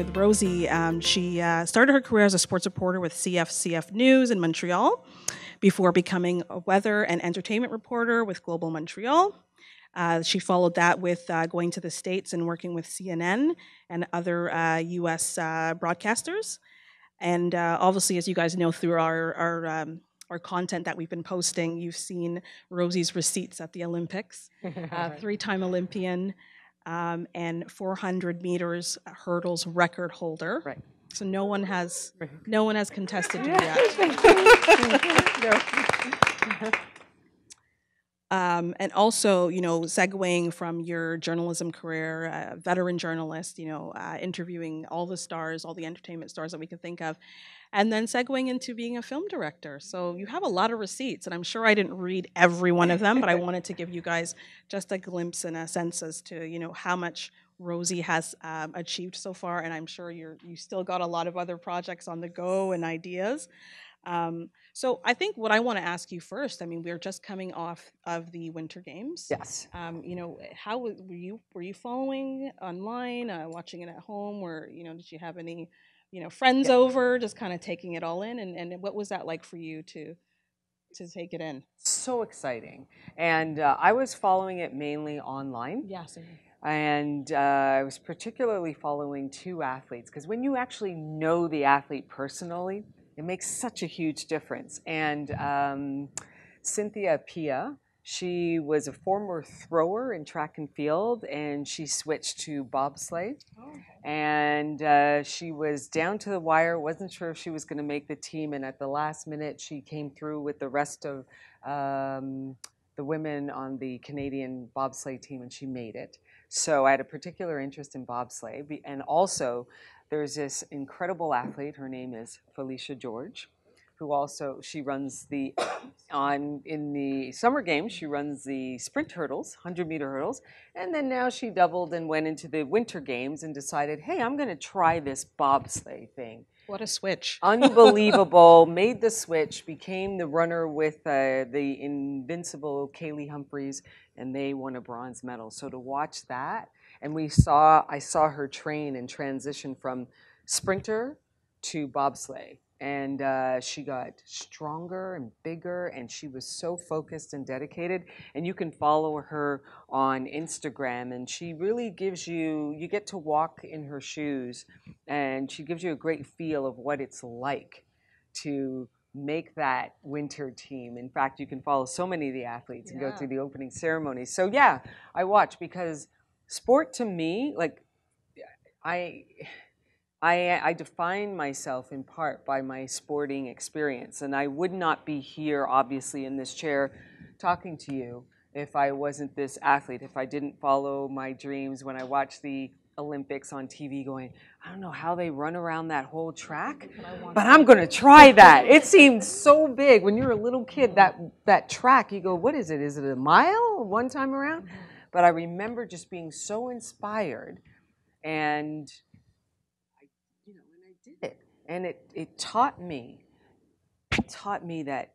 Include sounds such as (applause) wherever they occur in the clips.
with Rosey. Um, she uh, started her career as a sports reporter with CFCF News in Montreal before becoming a weather and entertainment reporter with Global Montreal. Uh, she followed that with uh, going to the States and working with CNN and other US uh, uh, broadcasters. And uh, obviously, as you guys know through our, our, um, our content that we've been posting, you've seen Rosey's receipts at the Olympics, (laughs) three time Olympian um, and 400 meters hurdles record holder. Right. So no one has no one has contested (laughs) you yet. (laughs) Um, and also, you know, segueing from your journalism career, uh, veteran journalist, you know, uh, interviewing all the stars, all the entertainment stars that we can think of, and then segueing into being a film director. So you have a lot of receipts, and I'm sure I didn't read every one of them, but I (laughs) wanted to give you guys just a glimpse and a sense as to, you know, how much Rosey has um, achieved so far, and I'm sure you're you still got a lot of other projects on the go and ideas. Um, so I think what I want to ask you first. I mean, we're just coming off of the Winter Games. Yes. Um, you know, how were you were you following online, uh, watching it at home, or you know, did you have any, you know, friends yeah. over, just kind of taking it all in, and and what was that like for you to to take it in? So exciting, and uh, I was following it mainly online. Yes. Yeah, and uh, I was particularly following two athletes because when you actually know the athlete personally, it makes such a huge difference. And um, Cynthia Appiah, she was a former thrower in track and field, and she switched to bobsleigh. Oh. And uh, she was down to the wire, wasn't sure if she was going to make the team, and at the last minute, she came through with the rest of um, the women on the Canadian bobsleigh team, and she made it. So I had a particular interest in bobsleigh, and also there's this incredible athlete. Her name is Phylicia George, who also she runs the on in the summer games. She runs the sprint hurdles, 100 meter hurdles, and then now she doubled and went into the winter games and decided, hey, I'm going to try this bobsleigh thing. What a switch! (laughs) Unbelievable. Made the switch, became the runner with uh, the invincible Kaillie Humphries, and they won a bronze medal. So to watch that and we saw I saw her train and transition from sprinter to bobsleigh and uh, she got stronger and bigger and she was so focused and dedicated and you can follow her on instagram and she really gives you you get to walk in her shoes and she gives you a great feel of what it's like to make that winter team. In fact you can follow so many of the athletes and go through the opening ceremonies. So yeah i watch because sport to me, like I, I, I define myself in part by my sporting experience, and I would not be here, obviously, in this chair, talking to you if I wasn't this athlete, if I didn't follow my dreams when I watched the Olympics on TV going, I don't know how they run around that whole track, but I'm going to try that. It seemed so big when you're a little kid that that track, you go, what is it? Is it a mile one time around? Mm-hmm. But I remember just being so inspired and I, you know, and I did it. And it, it taught me, it taught me that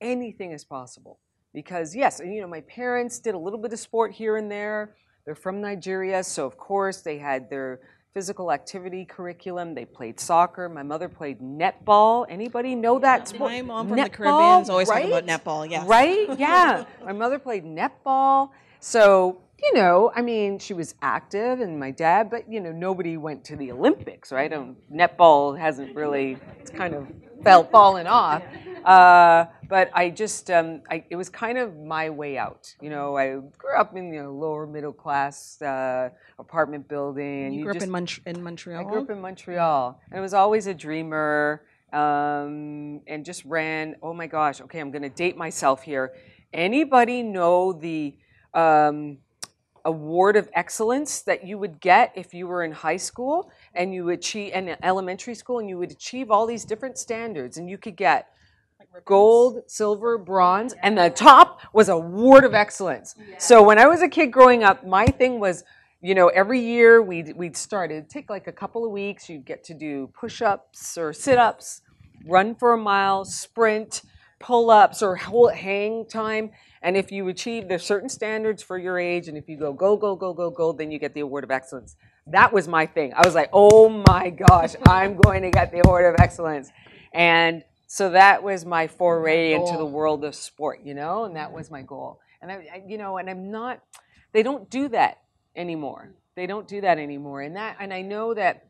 anything is possible. Because yes, you know, my parents did a little bit of sport here and there. They're from Nigeria, so of course they had their physical activity curriculum. They played soccer. My mother played netball. Anybody know that sport? My mom from netball, the Caribbean is always right? talking about netball. Yeah. Right? Yeah. (laughs) my mother played netball. So, you know, I mean, she was active and my dad, but, you know, nobody went to the Olympics, right? Um, netball hasn't really, it's kind of fell, fallen off. Uh, but I just, um, I, it was kind of my way out. You know, I grew up in, you know, lower middle class uh, apartment building. You, you grew just, up in, Mon- in Montreal? I grew up in Montreal. And I was always a dreamer um, and just ran, oh my gosh, okay, I'm going to date myself here. Anybody know the um, award of excellence that you would get if you were in high school and you would achieve and elementary school and you would achieve all these different standards and you could get gold, silver, bronze, and the top was award of excellence. So when I was a kid growing up, my thing was, you know, every year we'd, we'd start, it'd take like a couple of weeks, you'd get to do push-ups or sit-ups, run for a mile, sprint, pull-ups or hang time. And if you achieve, there's certain standards for your age, and if you go, go, go, go, go, go, then you get the award of excellence. that was my thing. I was like, oh my gosh, (laughs) I'm going to get the Award of Excellence. And so that was my foray into the world of sport, you know, and that was my goal. And I, I, you know, and I'm not, they don't do that anymore. They don't do that anymore. And that, and I know that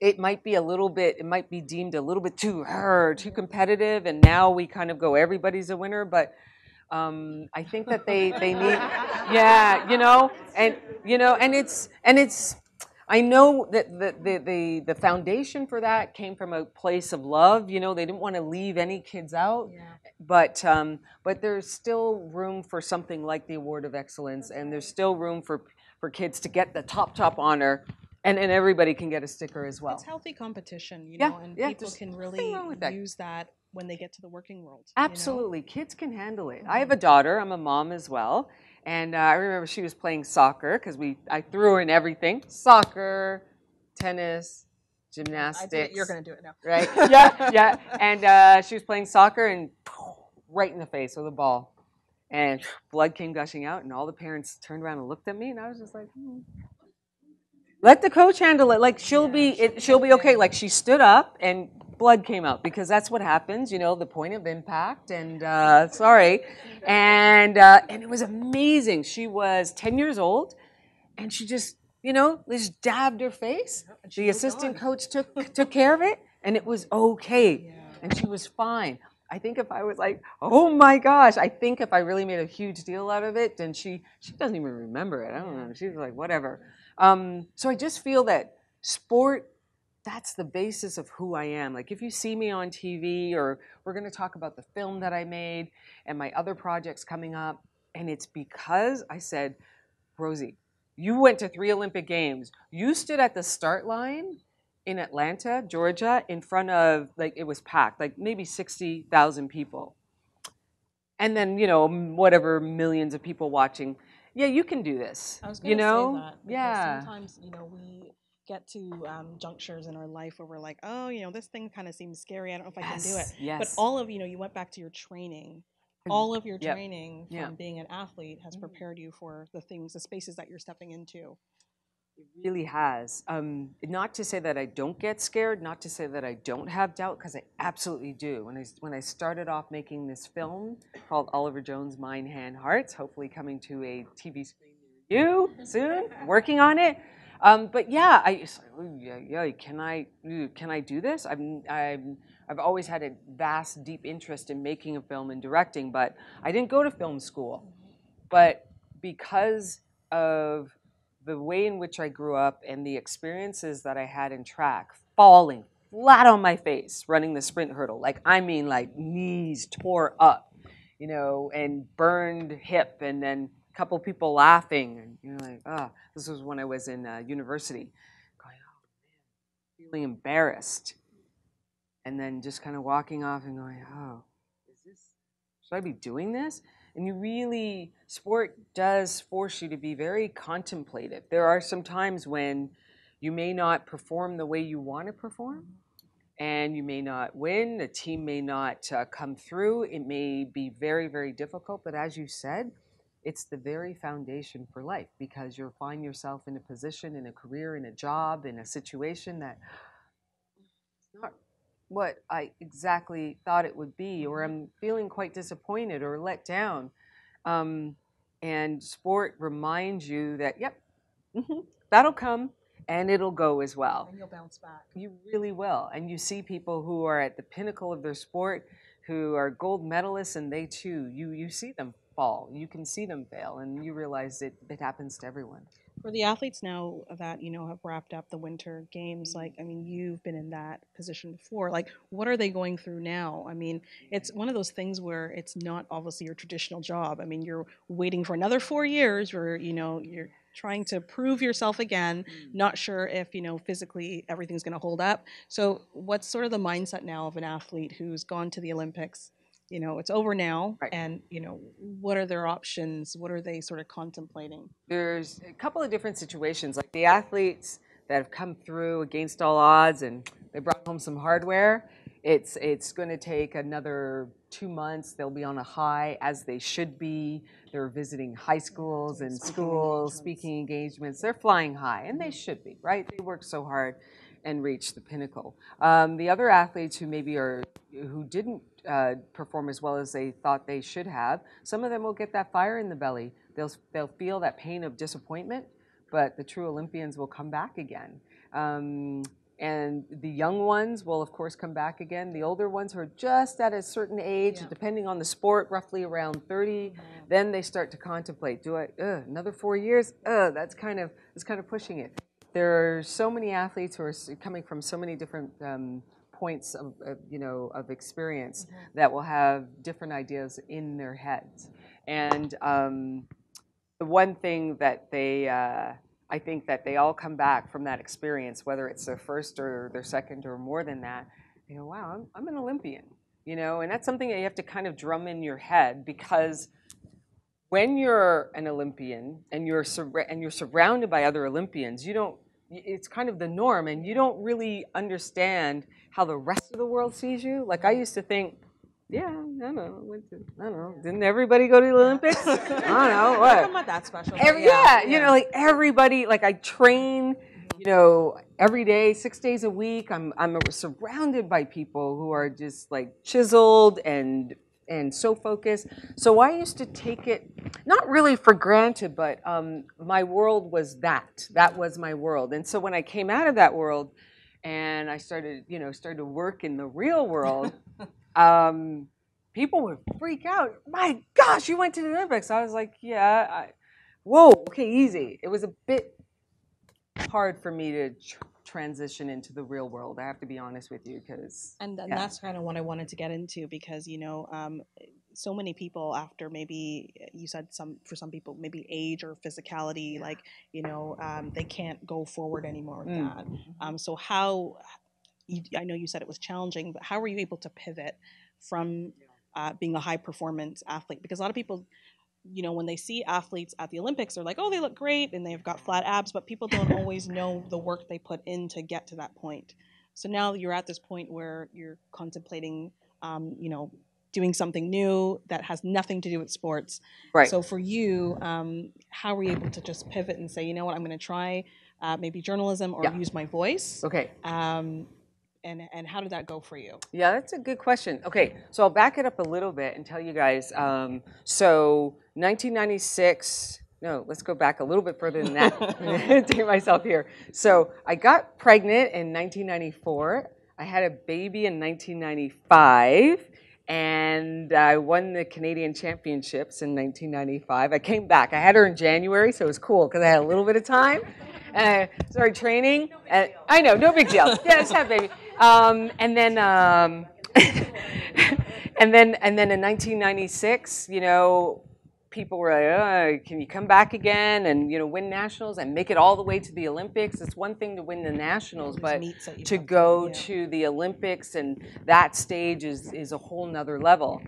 it might be a little bit, it might be deemed a little bit too, her, too competitive. And now we kind of go, everybody's a winner. But um, I think that they, they need, yeah, you know, and, you know, and it's, and it's, I know that the, the, the, the foundation for that came from a place of love. You know, they didn't want to leave any kids out, but um, but there's still room for something like the Award of Excellence, and there's still room for for kids to get the top top honor, and and everybody can get a sticker as well. It's healthy competition, you Yeah, know, and yeah, people can really that. use that when they get to the working world. you know? Absolutely, kids can handle it. I have a daughter. I'm a mom as well, and uh, I remember she was playing soccer because we I threw her in everything: soccer, tennis, gymnastics. I you're going to do it now. right? (laughs) yeah, yeah. And uh, she was playing soccer and right in the face with a ball. And blood came gushing out, and all the parents turned around and looked at me, and I was just like, hmm. "Let the coach handle it. Like she'll be, it, she'll be okay." Like she stood up, and blood came out because that's what happens, you know, the point of impact. And uh, sorry, and uh, and it was amazing. She was ten years old, and she just, you know, just dabbed her face. The assistant coach took took care of it, and it was okay, and she was fine. I think if I was like, oh my gosh, I think if I really made a huge deal out of it, then she she doesn't even remember it. I don't know. She's like, whatever. Um, so I just feel that sport, that's the basis of who I am. Like if you see me on TV, or we're going to talk about the film that I made and my other projects coming up, and it's because I said, Rosey, you went to three Olympic Games. You stood at the start line in Atlanta, Georgia, in front of like it was packed, like maybe sixty thousand people, and then you know whatever millions of people watching. Yeah, you can do this. I was going you know, say that. yeah, Sometimes, you know, we get to um, junctures in our life where we're like, oh, you know, this thing kind of seems scary. I don't know if I can do it. yes. But all of, you know, you went back to your training. Mhm. All of your Yep. training from being an athlete has Mhm. prepared you for the things, the spaces that you're stepping into. It really has. Um, not to say that I don't get scared, not to say that I don't have doubt, because I absolutely do. When I when I started off making this film called Oliver Jones' Mind, Hand, Hearts, hopefully coming to a TV screen near you soon, working on it. Um, but yeah, I "Ooh, yeah, yeah, can I can I do this? I'm I'm I've always had a vast, deep interest in making a film and directing, but I didn't go to film school. But because of the way in which I grew up and the experiences that I had in track, falling flat on my face running the sprint hurdle, like I mean, like knees tore up, you know, and burned hip, and then couple people laughing, and you're like, oh, this was when I was in uh, university, going, oh man, feeling embarrassed, and then just kind of walking off and going, oh, is this? Should I be doing this? and you really sport does force you to be very contemplative there are some times when you may not perform the way you want to perform and you may not win the team may not uh, come through it may be very very difficult but as you said it's the very foundation for life because you'll find yourself in a position in a career in a job in a situation that it's not what I exactly thought it would be, or I'm feeling quite disappointed or let down. Um, and sport reminds you that, yep, mhm, that'll come and it'll go as well. And you'll bounce back. You really will. And you see people who are at the pinnacle of their sport, who are gold medalists, and they too, you, you see them fall. You can see them fail, and you realize it, it happens to everyone. For the athletes now that, you know, have wrapped up the winter games, like, mm-hmm. I mean, you've been in that position before. Like, what are they going through now? I mean, it's one of those things where it's not obviously your traditional job. I mean, you're waiting for another four years where, you know, you're trying to prove yourself again, mm. not sure if, you know, physically everything's going to hold up. So, what's sort of the mindset now of an athlete who's gone to the Olympics? You know, it's over now, Right. and, you know, what are their options? What are they sort of contemplating? there's a couple of different situations like the athletes that have come through against all odds and they brought home some hardware It's it's going to take another two months. They'll be on a high as they should be. They're visiting high schools and Speaking schools, engagements. speaking engagements. They're flying high, and they should be, right? They work so hard and reach the pinnacle. Um, the other athletes who maybe are who didn't perform as well as they thought they should have, some of them will get that fire in the belly. They'll they'll feel that pain of disappointment, but the true Olympians will come back again. Um, and the young ones will, of course, come back again. The older ones who are just at a certain age, Yeah. depending on the sport, roughly around 30, then they start to contemplate: Do I uh, another four years? Uh, that's kind of that's kind of pushing it. There are so many athletes who are coming from so many different um, points of, of you know of experience that will have different ideas in their heads. And um, the one thing that they, uh, I think that they all come back from that experience, whether it's their first or their second or more than that, they go, wow, I'm, I'm an Olympian, you know, and that's something that you have to kind of drum in your head because when you're an Olympian and you're surra- and you're surrounded by other Olympians, you don't. It's kind of the norm, and you don't really understand how the rest of the world sees you. Like I used to think, yeah, I don't know, went to, I don't know, didn't everybody go to the Olympics? (laughs) I don't know what. I'm not that special. Every, yeah, you know, like everybody, like I train, you know, every day, six days a week. I'm I'm surrounded by people who are just like chiseled and and so focused. So I used to take it not really for granted, but um, my world was that. That was my world. And so when I came out of that world, and I started, you know, started to work in the real world. (laughs) um, people would freak out. My gosh, you went to the Olympics. I was like, yeah. I, whoa, okay, easy. It was a bit hard for me to transition into the real world. I have to be honest with you because and, and Yeah. that's kind of what I wanted to get into because you know um, so many people after maybe you said some for some people maybe age or physicality like you know um, they can't go forward anymore with Mm. that um, so how you, I know you said it was challenging but how were you able to pivot from uh, being a high performance athlete because a lot of people you know when they see athletes at the olympics they're like oh they look great and they've got flat abs but people don't always know the work they put in to get to that point so now you're at this point where you're contemplating, um, you know, doing something new that has nothing to do with sports. right. So for you, um, how were you able to just pivot and say, you know what, I'm going to try uh, maybe journalism or Yeah. use my voice? okay. Um, and and how did that go for you? Yeah, that's a good question. Okay, so I'll back it up a little bit and tell you guys. Um, so 1996. No, let's go back a little bit further than that. (laughs) (laughs) Take myself here. So I got pregnant in 1994. I had a baby in 1995. And I won the Canadian Championships in 1995. I came back. I had her in January, so it was cool because I had a little bit of time. And I started training. And I know, no big deal. (laughs) Yeah, just have baby. Um, and then, um, (laughs) and then, and then in 1996, you know, people were like, oh, "Can you come back again and you know win nationals and make it all the way to the Olympics?" It's one thing to win the nationals, but to go yeah. to the Olympics and that stage is is a whole nother level.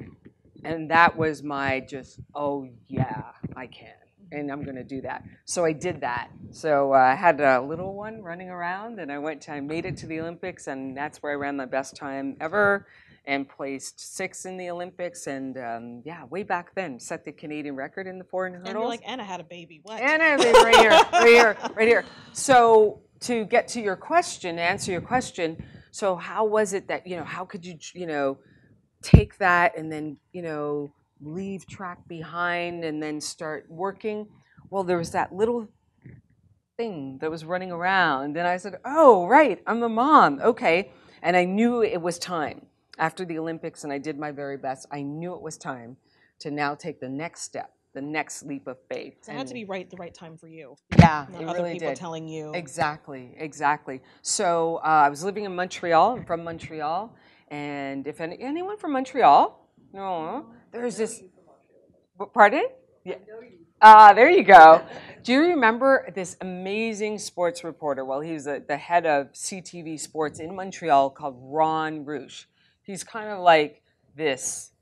And that was my just, oh yeah, I can. And I'm going to do that. So I did that. So uh, I had a little one running around, and I went. To, I made it to the Olympics, and that's where I ran my best time ever, and placed sixth in the Olympics. And um, yeah, way back then, set the Canadian record in the 400 And you're like, Anna had a baby. What? Anna I have it right here, right here, right here. So to get to your question, answer your question. So how was it that you know? How could you you know take that and then you know leave track behind and then start working? Well, there was that little thing that was running around, and I said, "Oh, right, I'm a mom. Okay." And I knew it was time after the Olympics, and I did my very best. I knew it was time to now take the next step, the next leap of faith. So it had to be right the right time for you. yeah, Not it other really people did. telling you. Exactly, exactly. So uh, I was living in Montreal. I'm from Montreal, and if any, anyone from Montreal, no, there's this. Pardon? Yeah. Ah, there you go. Do you remember this amazing sports reporter? Well, he was the the head of CTV Sports in Montreal called Ron Reusch. He's kind of like this,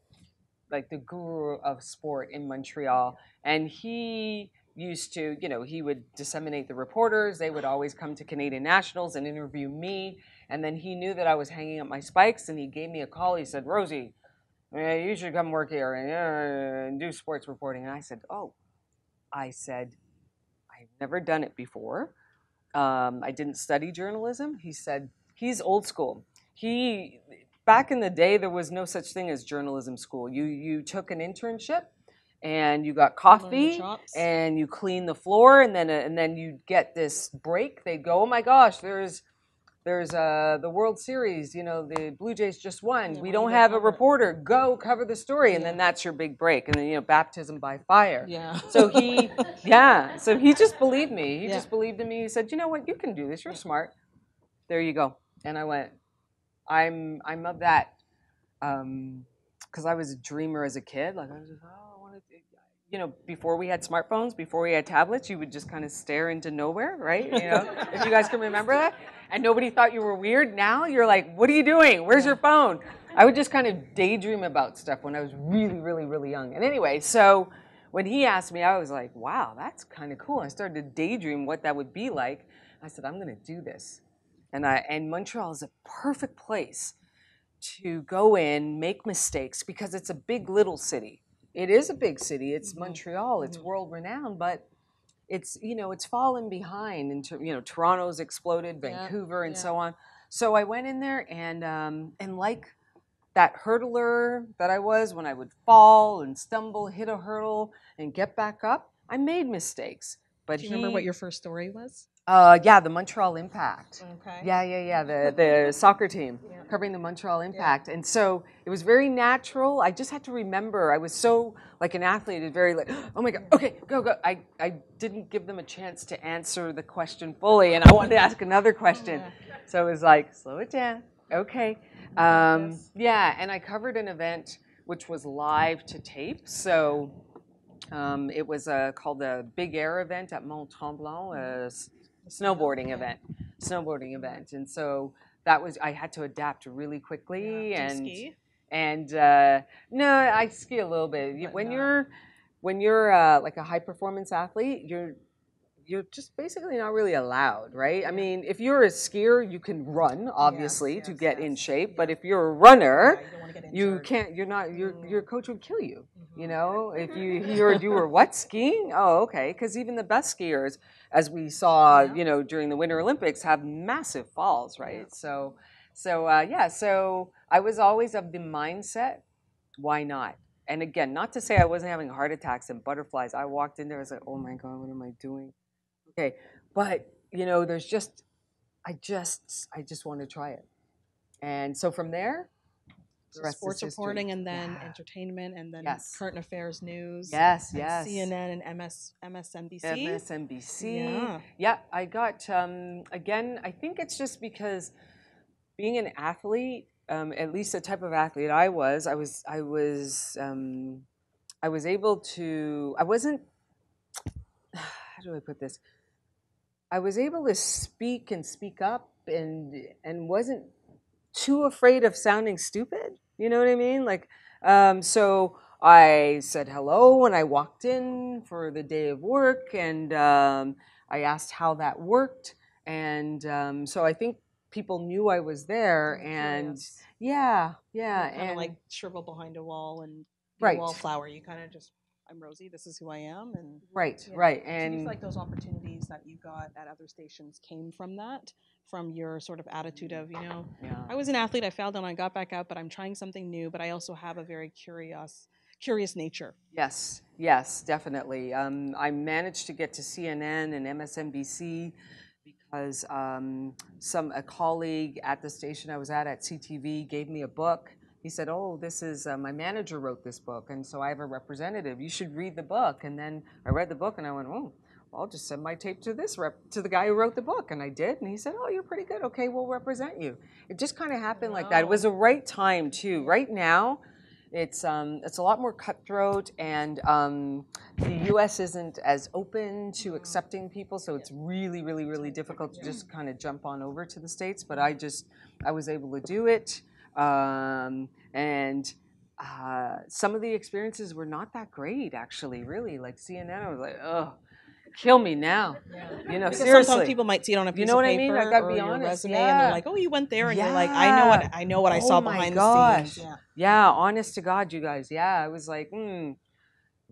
like the guru of sport in Montreal. And he used to, you know, he would disseminate the reporters. They would always come to Canadian Nationals and interview me. And then he knew that I was hanging up my spikes, and he gave me a call. He said, "Rosey, yeah, you should come work here and, uh, and do sports reporting." And I said, "Oh," I said, "I've never done it before. Um, I didn't study journalism." He said, "He's old school. He." Back in the day, there was no such thing as journalism school. You you took an internship, and you got coffee and you clean the floor and then and then you get this break they go oh my gosh there's there's uh, the World Series, you know, the Blue Jays just won. Yeah, we don't have a reporter. Go cover the story, and yeah. then that's your big break. And then you know, baptism by fire. Yeah. So he, (laughs) yeah. So he just believed me. He yeah. just believed in me. He said, you know what, you can do this. You're smart. There you go. And I went. I'm I'm of that, because um, I was a dreamer as a kid. Like I was just, oh, you know, before we had smartphones, before we had tablets, you would just kind of stare into nowhere, right? You know, (laughs) if you guys can remember that. And nobody thought you were weird. Now you're like, what are you doing? Where's your phone? I would just kind of daydream about stuff when I was really, really, really young. And anyway, so when he asked me, I was like, wow, that's kind of cool. I started to daydream what that would be like. I said, I'm going to do this. And, I, and Montreal is a perfect place to go in, make mistakes, because it's a big little city it is a big city. It's mm-hmm. Montreal. It's mm-hmm. world renowned, but it's you know it's fallen behind. And you know Toronto's exploded, Vancouver, yeah. and yeah. so on. So I went in there and um, and like that hurdler that I was when I would fall and stumble, hit a hurdle, and get back up. I made mistakes. But Do you he, remember what your first story was? Uh, yeah, the Montreal Impact. Okay. Yeah, yeah, yeah. The the soccer team yeah. covering the Montreal Impact, yeah. and so it was very natural. I just had to remember. I was so like an athlete, very like, (gasps) oh my god, okay, go go. I I didn't give them a chance to answer the question fully, and I wanted to ask another question. Yeah. So it was like, slow it down. Okay. Um, yes. Yeah, and I covered an event which was live to tape, so. Um, it was uh, called the Big Air event at Mont Tremblant, a snowboarding event, snowboarding event, and so that was I had to adapt really quickly yeah. and ski? and uh, no, I ski a little bit. But when no. you're when you're uh, like a high performance athlete, you're you're just basically not really allowed, right? I mean, if you're a skier, you can run obviously yes, yes, to get yes, in shape, but if you're a runner, yeah, you, you, can't. You're not. Your mm. your coach would kill you. Mm-hmm. You know, if you he or you were what skiing? Oh, okay. Because even the best skiers, as we saw, yeah. you know, during the Winter Olympics, have massive falls, right? Yeah. So, so uh, yeah. So I was always of the mindset, why not? And again, not to say I wasn't having heart attacks and butterflies. I walked in there, I was like, oh my god, what am I doing? Okay, but you know, there's just, I just, I just want to try it. And so from there, the sports reporting and then yeah. entertainment and then yes. current affairs news. Yes, yes. CNN and MS, MSNBC. MSNBC. Yeah. yeah, I got, um, again, I think it's just because being an athlete, um, at least the type of athlete I was, I was, I was, um, I was able to, I wasn't, (sighs) how do I put this? I was able to speak and speak up and and wasn't too afraid of sounding stupid. You know what I mean? Like, um, so I said hello when I walked in for the day of work, and um, I asked how that worked. And um, so I think people knew I was there, and yeah, yeah, kind of like shrivel behind a wall and right. wallflower. You kind of just I'm Rosey. This is who I am, and right, right, and so like those opportunities that you got at other stations came from that from your sort of attitude of, you know, yeah. I was an athlete, I failed and I got back up, but I'm trying something new, but I also have a very curious curious nature. Yes, yes, definitely. Um, I managed to get to CNN and MSNBC because um, some a colleague at the station I was at at CTV gave me a book. He said, "Oh, this is uh, my manager wrote this book, and so I have a representative. You should read the book." And then I read the book, and I went, "Oh." I'll just send my tape to this rep to the guy who wrote the book, and I did. And he said, "Oh, you're pretty good. Okay, we'll represent you." It just kind of happened wow. like that. It was the right time too. Right now, it's um, it's a lot more cutthroat, and um, the U.S. isn't as open to accepting people, so it's really, really, really difficult to just kind of jump on over to the states. But I just I was able to do it, um, and. Uh, some of the experiences were not that great, actually. Really, like CNN, I was like, oh, Kill me now. You know, Because seriously. sometimes people might see it on a piece You know of what I mean? paper I gotta or be your honest, resume, and they're like, "Oh, you went there," and you're like, "I know what I know what I Oh saw my behind the scenes." Yeah. Yeah, honest to God, you guys. Yeah, I was like, hmm,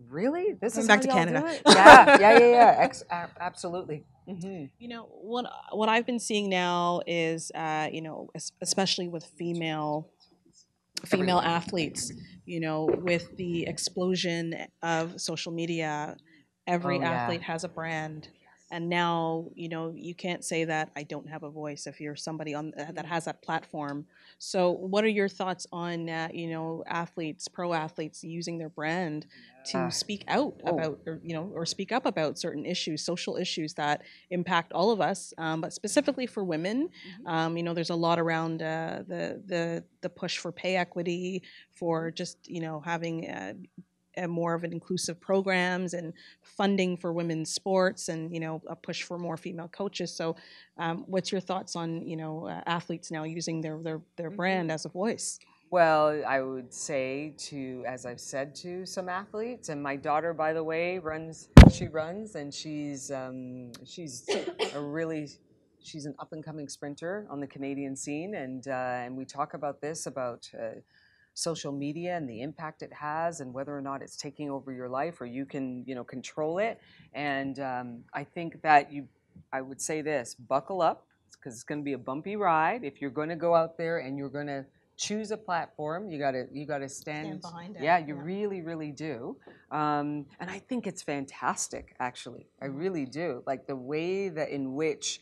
really? This Coming is back how to Canada. (laughs) Yeah, yeah, yeah, yeah. Ex- a- absolutely. hmm You know what? What I've been seeing now is, uh, you know, especially with female female Everyone. athletes. You know, with the explosion of social media, every Oh, yeah. athlete has a brand. And now, you know, you can't say that I don't have a voice if you're somebody on uh, that has that platform. So, what are your thoughts on, uh, you know, athletes, pro athletes using their brand to Yeah. speak out Oh. about, or you know, or speak up about certain issues, social issues that impact all of us, um, but specifically for women. Um, you know, there's a lot around uh, the the the push for pay equity, for just you know having uh, a more of an inclusive programs and funding for women's sports, and you know a push for more female coaches. So, um, what's your thoughts on you know uh, athletes now using their their their brand as a voice? Well, I would say to, as I've said to some athletes, and my daughter, by the way, runs. She runs, and she's um, she's a really she's an up and coming sprinter on the Canadian scene, and uh, and we talk about this about. Uh, social media and the impact it has and whether or not it's taking over your life or you can you know control it and um, i think that you i would say this buckle up because it's going to be a bumpy ride if you're going to go out there and you're going to choose a platform you got to you got to stand, Stand behind it, yeah you yeah. really really do. Um, and i think it's fantastic actually. I really do. Like the way that in which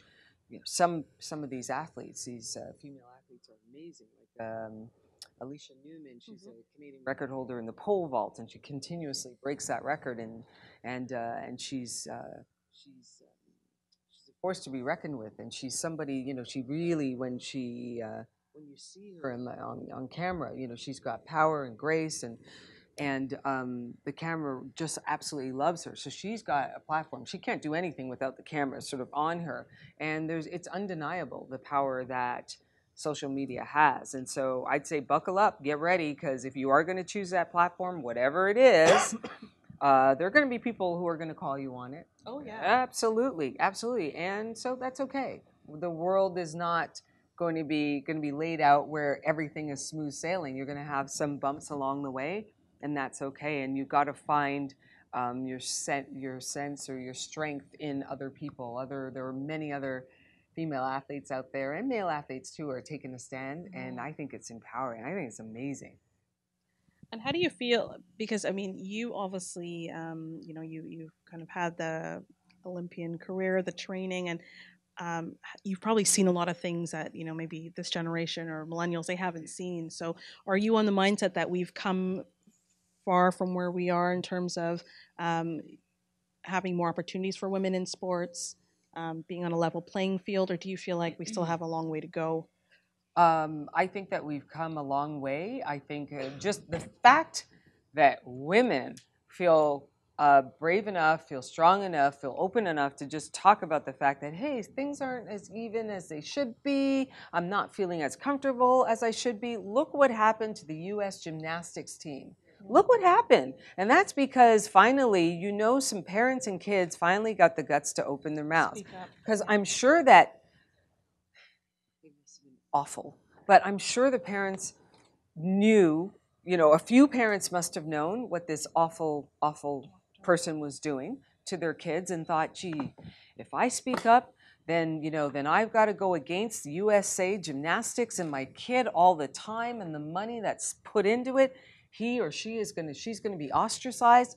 you know, some some of these athletes these uh, female athletes are amazing. Like um, Alysha Newman, she's a Canadian record holder in the pole vault, and she continuously breaks that record, and and uh, and she's uh, she's um, she's a force to be reckoned with, and she's somebody you know she really when she uh, when you see her in the, on on camera, you know she's got power and grace and. And um, the camera just absolutely loves her. So she's got a platform. She can't do anything without the camera sort of on her. And there's it's undeniable the power that social media has. And so I'd say buckle up, get ready, because if you are going to choose that platform, whatever it is, (coughs) uh, there are going to be people who are going to call you on it. Oh yeah. Absolutely, absolutely, and so that's okay. The world is not going to be going to be laid out where everything is smooth sailing. You're going to have some bumps along the way, and that's okay. And you've got to find um, your sen- your sense or your strength in other people. Other there are many other female athletes out there and male athletes too are taking a stand, and I think it's empowering. I think it's amazing. And how do you feel? Because I mean, you obviously, um, you know, you you kind of had the Olympian career, the training, and um, you've probably seen a lot of things that you know maybe this generation or millennials they haven't seen. So, are you on the mindset that we've come far from where we are in terms of um, having more opportunities for women in sports, um, being on a level playing field, or do you feel like we still have a long way to go? Um, I think that we've come a long way. I think uh, just the fact that women feel uh, brave enough, feel strong enough, feel open enough to just talk about the fact that, hey, things aren't as even as they should be. I'm not feeling as comfortable as I should be. Look what happened to the U.S. gymnastics team. Look what happened. And that's because finally, you know, some parents and kids finally got the guts to open their mouths. Because I'm sure that it must have been awful, but I'm sure the parents knew, you know, a few parents must have known what this awful, awful person was doing to their kids and thought, gee, if I speak up, then you know, then I've got to go against USA gymnastics and my kid all the time and the money that's put into it. He or she is gonna, she's gonna be ostracized.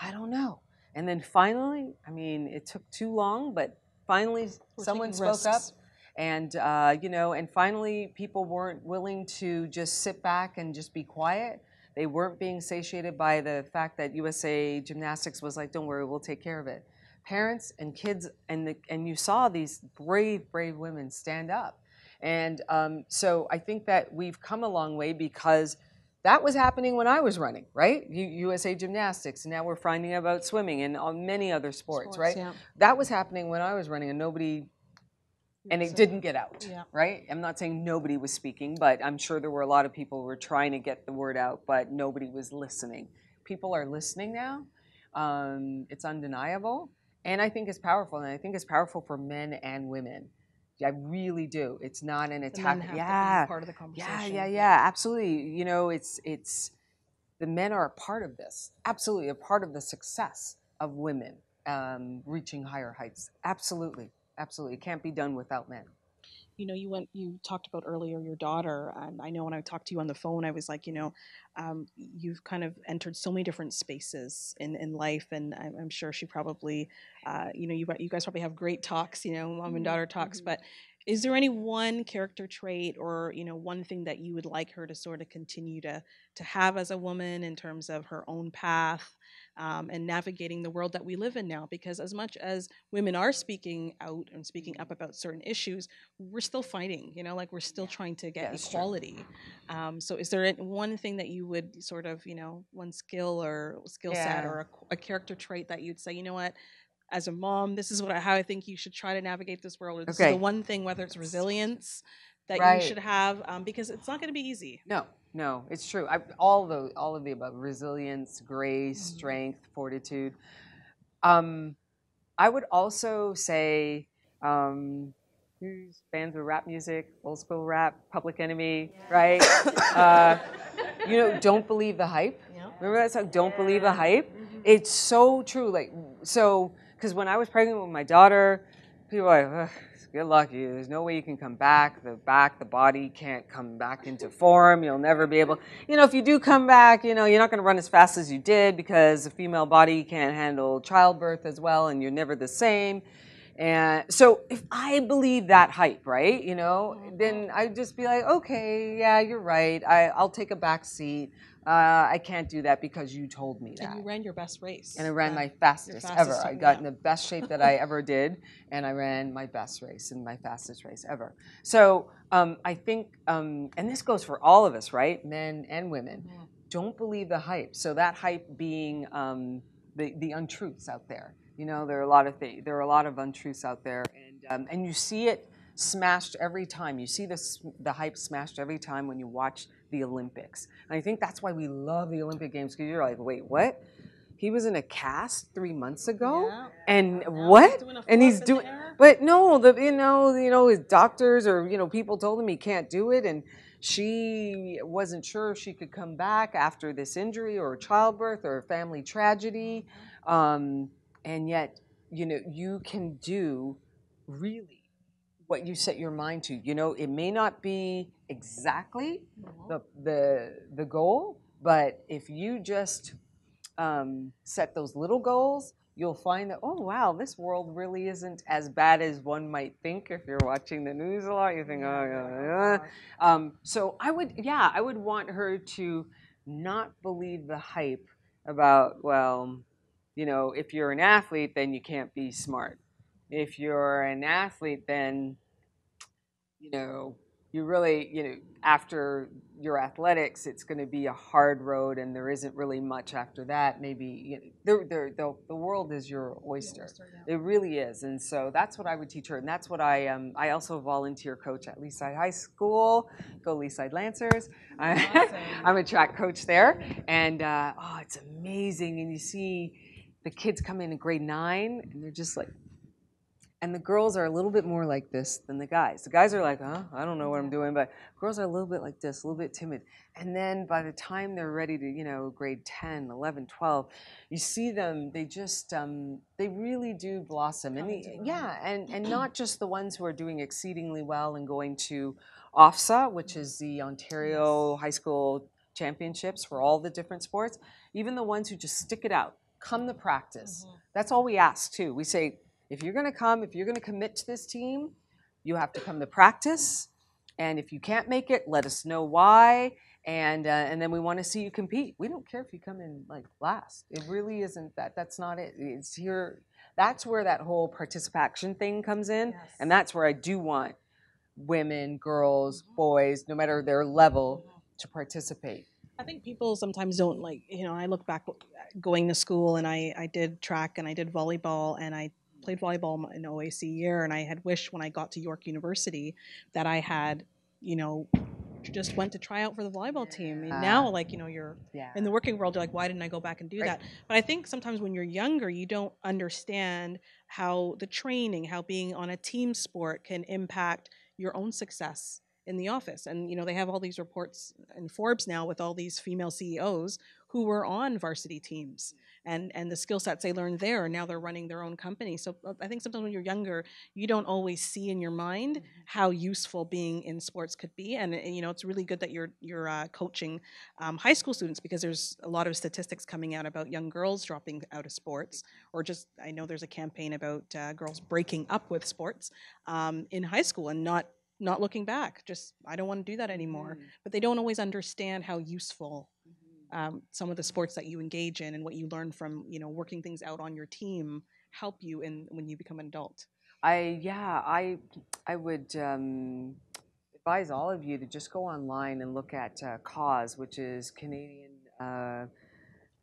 I don't know. And then finally, I mean, it took too long, but finally We're someone spoke up and uh, you know and finally people weren't willing to just sit back and just be quiet they weren't being satiated by the fact that usa gymnastics was like don't worry we'll take care of it parents and kids and the, and you saw these brave brave women stand up and um, so i think that we've come a long way because that was happening when I was running, right? U- USA Gymnastics, and now we're finding out about swimming and on many other sports, Sports, right? yeah. That was happening when I was running, and nobody and it didn't get out Yeah. right i'm not saying nobody was speaking but i'm sure there were a lot of people who were trying to get the word out but nobody was listening people are listening now um, it's undeniable and I think it's powerful, and I think it's powerful for men and women. I really do. It's not an attack. men have yeah, to be part of the conversation. yeah, yeah, yeah, absolutely. You know, it's it's the men are a part of this. Absolutely, a part of the success of women um, reaching higher heights. Absolutely, absolutely. It can't be done without men. you know, you went, you talked about earlier your daughter, and I know when I talked to you on the phone, I was like, you know, um, you've kind of entered so many different spaces in, in life, and I'm, I'm sure she probably, uh, you know, you you guys probably have great talks, you know, mom and Mhm, daughter talks. mhm. But is there any one character trait or you know one thing that you would like her to sort of continue to to have as a woman in terms of her own path? Um, and navigating the world that we live in now, because as much as women are speaking out and speaking up about certain issues, we're still fighting you know like we're still trying to get that's equality. Um, so is there one thing that you would sort of you know one skill or skill set Yeah. or a, a character trait that you'd say you know what as a mom this is what I, how i think you should try to navigate this world or this is Okay. the one thing whether it's resilience that Right. you should have um, because it's not going to be easy No, no, it's true. I, all the all of the above: resilience, grace, Mhm. strength, fortitude. Um, I would also say, um, who's fans of rap music, old school rap, Public Enemy, right? uh, (laughs) you know, don't believe the hype. yeah Remember that song? Don't believe the hype. It's so true. Like so, because when I was pregnant with my daughter, people were like, "Good luck, you. There's no way you can come back. The back, the body can't come back into form. You'll never be able. You know, if you do come back, you know, you're not going to run as fast as you did because the female body can't handle childbirth as well, and you're never the same." And so, if I believe that hype, right, you know, then mm-hmm. I'd just be like, okay, yeah, you're right. I, I'll take a back seat. Uh, I can't do that because you told me that. and you ran your best race And I ran Yeah. my fastest, fastest ever. I got yeah. in the best shape that I (laughs) ever did, and I ran my best race and my fastest race ever. So um, I think, um, and this goes for all of us, right? Men and women. Mhm. Don't believe the hype. So that hype being um, the the untruths out there. You know, there are a lot of th- there are a lot of untruths out there, and um, and you see it smashed every time. You see the the hype smashed every time when you watch the Olympics. And I think that's why we love the Olympic Games because you're like, wait, what? He was in a cast three months ago, Yeah. and Now what? a and he's doing, but no, the you know, you know, his doctors or you know, people told him he can't do it, and she wasn't sure if she could come back after this injury or childbirth or family tragedy, um, and yet, you know, you can do really what you set your mind to. You know, it may not be exactly the the the goal, but if you just um, set those little goals, you'll find that oh wow, this world really isn't as bad as one might think. If you're watching the news a lot, you think oh yeah. yeah. Um, so I would yeah, I would want her to not believe the hype about well, you know, if you're an athlete, then you can't be smart. If you're an athlete, then you know, you really, you know, after your athletics, it's going to be a hard road, and there isn't really much after that. Maybe you know, there, there, the, the world is your oyster. It really is, and so that's what I would teach her, and that's what I um, I also volunteer coach at Leaside High School. Go Leaside Lancers. I, (laughs) I'm a track coach there, and uh, oh, it's amazing. And you see the kids come in in grade nine, and they're just like, and the girls are a little bit more like this than the guys. The guys are like, huh, I don't know what I'm doing, but girls are a little bit like this, a little bit timid. And then by the time they're ready to, you know, grade 10, 11, 12, you see them, they just, um, they really do blossom. And the, into their own. yeah, and, and (clears throat) not just the ones who are doing exceedingly well and going to OFSAA, which is the Ontario High School Championships for all the different sports, even the ones who just stick it out, come to practice. That's all we ask too. We say, if you're going to come, if you're going to commit to this team, you have to come to practice. And if you can't make it, let us know why. And uh, and then we want to see you compete. We don't care if you come in like last. It really isn't that. That's not it. It's here. That's where that whole participation thing comes in, and that's where I do want women, girls, boys, no matter their level, to participate. I think people sometimes don't like, you know, I look back uh, going to school and I, I did track and I did volleyball and I played volleyball in OAC year and I had wished when I got to York University that I had, you know, just went to try out for the volleyball team. And now, like you know, you're Yeah. in the working world. You're like, why didn't I go back and do Right. that? But I think sometimes when you're younger, you don't understand how the training, how being on a team sport can impact your own success in the office. And you know, they have all these reports in Forbes now with all these female CEOs who were on varsity teams and and the skill sets they learned there now they're running their own company. So uh, I think sometimes when you're younger, you don't always see in your mind how useful being in sports could be. And, and, you know, it's really good that you're you're uh, coaching um, high school students because there's a lot of statistics coming out about young girls dropping out of sports, or just I know there's a campaign about uh, girls breaking up with sports um, in high school and not not looking back. Just I don't want to do that anymore. But they don't always understand how useful um, some of the sports that you engage in and what you learn from you know working things out on your team help you in when you become an adult. I yeah, I I would um, advise all of you to just go online and look at uh, CAAWS, which is Canadian. Uh,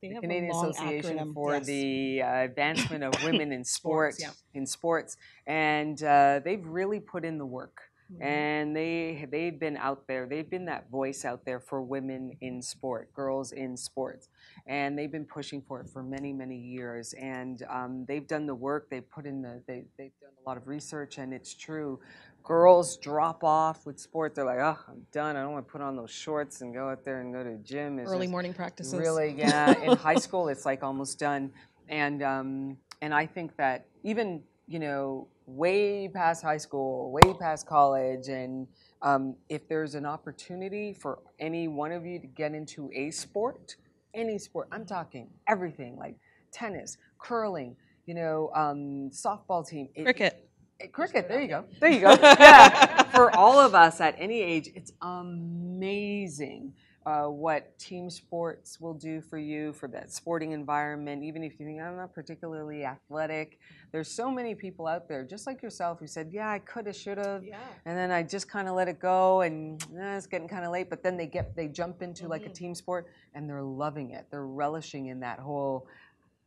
the Canadian Association acronym, for yes. the uh, Advancement of (coughs) Women in Sport, Sports, yeah. in sports, and uh, they've really put in the work. Mhm. And they they've been out there. They've been that voice out there for women in sport, girls in sports, and they've been pushing for it for many many years. And um, they've done the work. They've put in the they they've done a lot of research, and it's true. Girls drop off with sport. They're like, oh, I'm done. I don't want to put on those shorts and go out there and go to the gym. It's early morning practices. Really, (laughs) yeah. In high school, it's like almost done, and um, and I think that even you know way past high school, way past college, and um, if there's an opportunity for any one of you to get into a sport, any sport, I'm talking everything like tennis, curling, you know, um, softball team, it- Cricket. Eh, Cricket, there you go. There you go. Yeah. (laughs) For all of us at any age, it's amazing what team sports will do for you, for that sporting environment. Even if you think, I'm not particularly athletic, there's so many people out there, just like yourself, who said, Yeah, I could have, should have. Yeah. And then I just kind of let it go, and eh, it's getting kind of late. But then they get they jump into like a Mhm. team sport, and they're loving it. They're relishing in that whole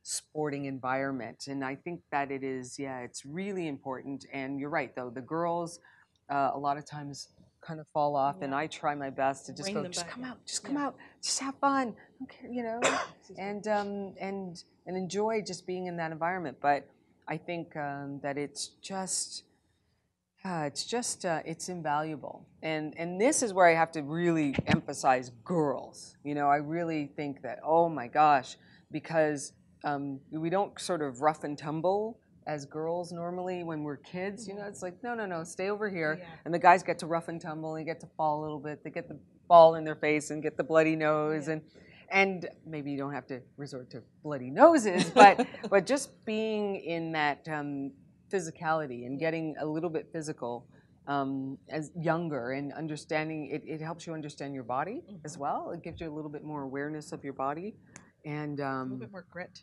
sporting environment, and I think that it is. Yeah, it's really important. And you're right, though. The girls, uh, a lot of times, kind of fall off, and I try my best to just Bring go, just back come out, just come Yeah. out, just have fun, care, you know, (coughs) and um, and and enjoy just being in that environment. But I think um, that it's just. Uh, it's just uh, it's invaluable, and and this is where I have to really emphasize girls. You know, I really think that oh my gosh, because um, we don't sort of rough and tumble as girls normally when we're kids. You know, it's like no, no, no, stay over here, Yeah. and the guys get to rough and tumble and get to fall a little bit. They get the ball in their face and get the bloody nose Yeah. and. And maybe you don't have to resort to bloody noses, but (laughs) but just being in that um, physicality and getting a little bit physical um, as younger and understanding it, it helps you understand your body as well. It gives you a little bit more awareness of your body, and a little um, bit more grit.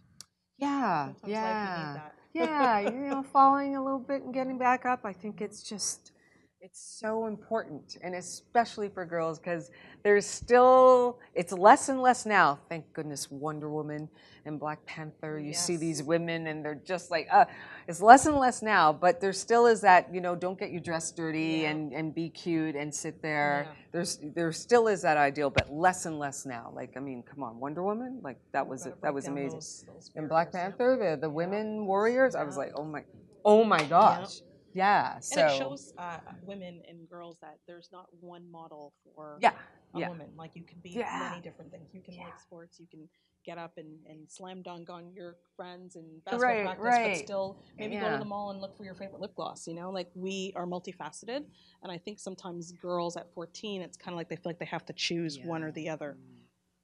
yeah, Sometimes life, you need yeah. Yeah. You know, falling a little bit and getting back up. I think it's just it's so important, and especially for girls because there's still it's less and less now. Thank goodness, Wonder Woman and Black Panther. You see these women, and they're just like, uh, it's less and less now. But there still is that you know, don't get your dress dirty Yeah. and and be cute and sit there. Yeah. There's there still is that ideal, but less and less now. Like I mean, come on, Wonder Woman, like that was that was amazing. those- those In Black yeah. Panther, the the women warriors, I was like, oh my, oh my gosh, yeah. So And it shows uh, women and girls that there's not one model for yeah, a yeah. woman. Like you can be Yeah. many different things. You can Yeah. like sports. You can get up and, and slam dunk on your friends and basketball Right, practice, right. but still maybe go to the mall and look for your favorite lip gloss. You know, like we are multifaceted, and I think sometimes girls at 14, it's kind of like they feel like they have to choose one or the other.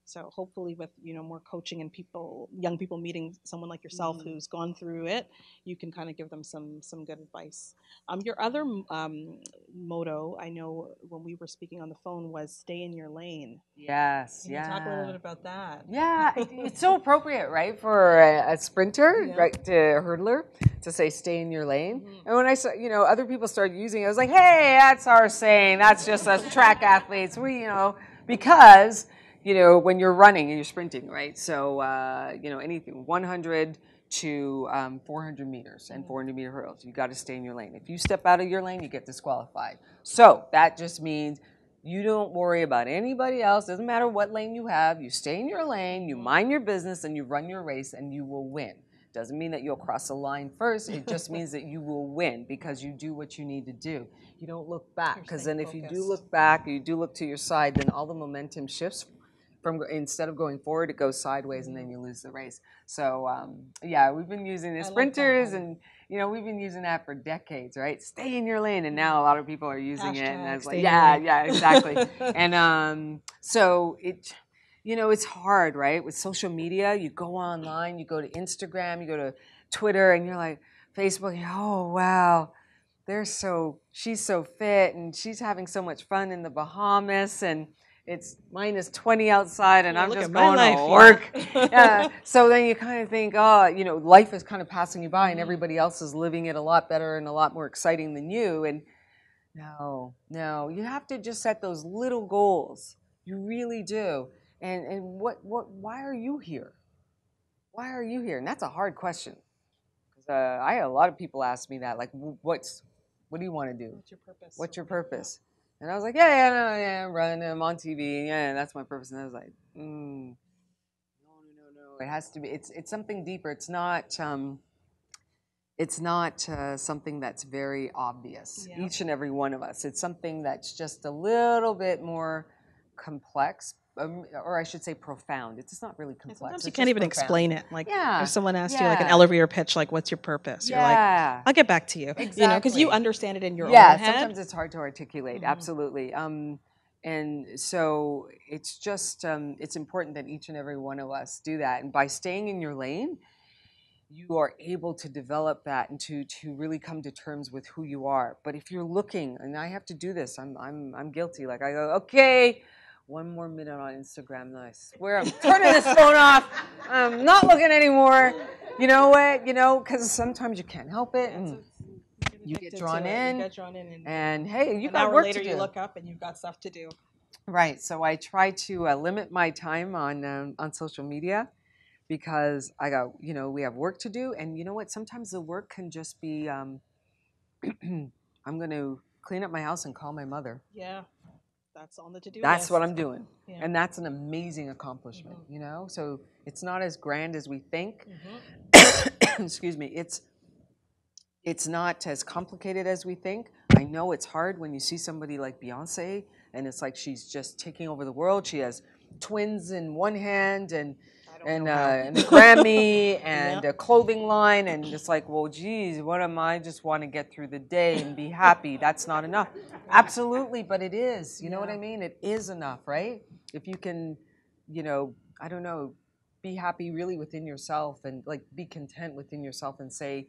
So hopefully, with you know more coaching and people, young people meeting someone like yourself Mhm. who's gone through it, you can kind of give them some some good advice. Um, your other um, motto, I know when we were speaking on the phone, was "Stay in your lane." Yes, Can you yeah. talk a little bit about that? Yeah, it- (laughs) it's so appropriate, right, for a, a sprinter, Yeah. right, to a hurdler, to say "stay in your lane." Mhm. And when I saw, you know, other people started using it, I was like, "Hey, that's our saying. That's just us track athletes. We, you know, because you know when you're running and you're sprinting, right? So uh, you know anything 100 to um, 400 meters and Mhm. 400 meter hurdles, you got to stay in your lane. If you step out of your lane, you get disqualified. So that just means You don't worry about anybody else. Doesn't matter what lane you have. You stay in your lane, you mind your business, and you run your race, and you will win. Doesn't mean that you'll cross the line first. It just (laughs) means that you will win because you do what you need to do. You don't look back because then if you do look back, you do look to your side, then all the momentum shifts from instead of going forward, it goes sideways, and then you lose the race. So um, yeah, we've been using the sprinters, and you know we've been using that for decades, right? Stay in your lane, and now a lot of people are using it, and I was like, yeah, yeah, exactly. (laughs) and um, so it, you know, it's hard, right? With social media, you go online, you go to Instagram, you go to Twitter, and you're like, Facebook, oh wow, they're so she's so fit, and she's having so much fun in the Bahamas, and it's minus 20 outside, and Yeah, I'm just going life, to work. (laughs) yeah. (laughs) So then you kind of think, oh, you know, life is kind of passing you by, and everybody else is living it a lot better and a lot more exciting than you. And no, no, you have to just set those little goals. You really do. And and what what? Why are you here? Why are you here? And that's a hard question. 'Cause, Uh, I had a lot of people ask me that, like, what's what do you want to do? What's your purpose? What's your purpose? And I was like, yeah, yeah, no, yeah, I'm running, I'm on TV, yeah, that's my purpose. And I was like, mm, no, no, no, no. It has to be. It's it's something deeper. It's not. Um, it's not uh, something that's very obvious. Yeah. Each and every one of us. It's something that's just a little bit more complex, or I should say, profound. It's not really complex. sometimes you it's can't even profound. explain it. Like Yeah. if someone asks you like an elevator pitch, like "What's your purpose?" You're like, "I'll get back to you." You know, because you understand it in your yeah own head. sometimes it's hard to articulate Mhm. absolutely um, and so it's just um, it's important that each and every one of us do that and by staying in your lane you are able to develop that and to to really come to terms with who you are but if you're looking and i have to do this i'm i'm i'm guilty like i go okay one more minute on instagram then i swear i'm turning this phone off i'm not looking anymore you know what you know because sometimes you can't help it and you get drawn in, You get drawn in, and, and hey you got work later to do you look up and you've got stuff to do. Right. So I try to uh, limit my time on um, on social media because I got you know we have work to do, and you know what? Sometimes the work can just be um, (clears throat) I'm going to clean up my house and call my mother. Yeah, that's on the to do list. That's what I'm doing, Yeah. and that's an amazing accomplishment. You know, so it's not as grand as we think. Mhm. (coughs) Excuse me. It's it's not as complicated as we think. I know it's hard when you see somebody like Beyonce and it's like she's just taking over the world. She has twins in one hand and and, uh, and a Grammy (laughs) and a clothing line and it's like, well, geez, what am I? Just want to get through the day and be happy. That's not enough. Absolutely, but it is. You know what I mean? It is enough, right? If you can, you know, I don't know, be happy really within yourself and like be content within yourself and say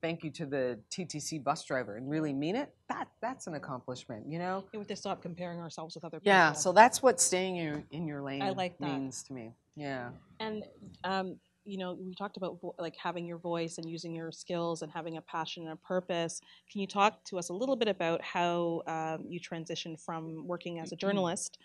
thank you to the TTC bus driver and really mean it. That that's an accomplishment, you know. We have to stop comparing ourselves with other people. Yeah. So that's what staying in your, in your lane like that. means to me. Yeah. And um, you know, we talked about vo- like having your voice and using your skills and having a passion and a purpose. Can you talk to us a little bit about how um, you transitioned from working as a journalist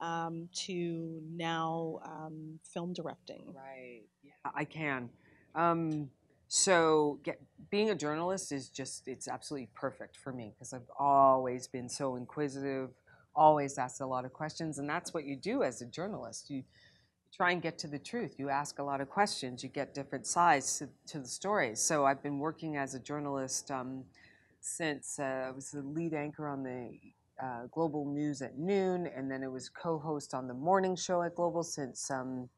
um, to now um, film directing? Right. Yeah, I can. Um, so get, being a journalist is just it's absolutely perfect for me because I've always been so inquisitive, always asked a lot of questions, and that's what you do as a journalist. You try and get to the truth. You ask a lot of questions. You get different sides to, to the stories. So I've been working as a journalist um, since uh, I was the lead anchor on the uh, Global News at noon, and then it was co-host on the morning show at Global since um,